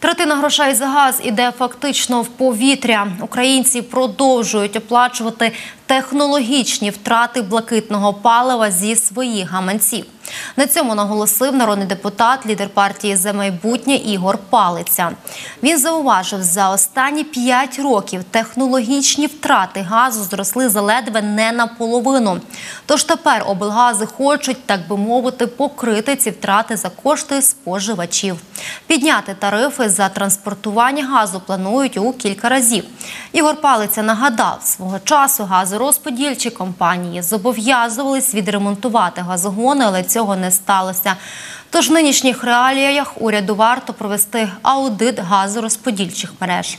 Третина грошей за газ іде фактично в повітря. Українці продовжують оплачувати технологічні втрати блакитного палива зі своїх гаманців. На цьому наголосив народний депутат, лідер партії за майбутнє Ігор Палиця. Він зауважив, за останні 5 років технологічні втрати газу зросли заледве не наполовину. Тож тепер облгази хочуть, так би мовити, покрити ці втрати за кошти споживачів. Підняти тарифи за транспортування газу планують у кілька разів. Ігор Палиця нагадав, свого часу газорозподільчі компанії зобов'язувались відремонтувати газогони, але цього не сталося. Тож в нинішніх реаліях уряду варто провести аудит газорозподільчих мереж.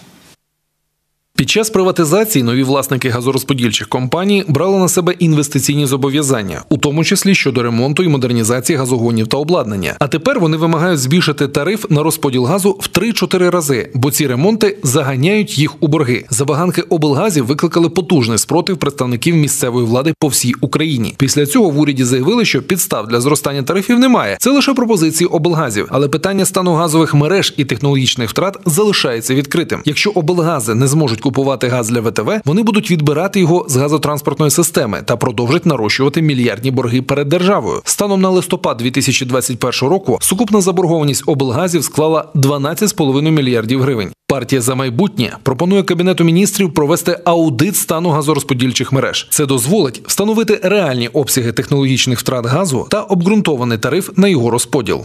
Під час приватизації нові власники газорозподільчих компаній брали на себе інвестиційні зобов'язання, у тому числі щодо ремонту і модернізації газогонів та обладнання. А тепер вони вимагають збільшити тариф на розподіл газу в 3-4 рази, бо ці ремонти заганяють їх у борги. Забаганки облгазів викликали потужний спротив представників місцевої влади по всій Україні. Після цього в уряді заявили, що підстав для зростання тарифів немає. Це лише пропозиції облгазів. Але питання стану газових мереж і технологічних втрат залишається відкритим. Якщо облгази не зможуть купувати газ для ВТВ, вони будуть відбирати його з газотранспортної системи та продовжать нарощувати мільярдні борги перед державою. Станом на листопад 2021 року сукупна заборгованість облгазів склала 12,5 мільярдів гривень. Партія за майбутнє пропонує кабінету міністрів провести аудит стану газорозподільчих мереж. Це дозволить встановити реальні обсяги технологічних втрат газу та обґрунтований тариф на його розподіл.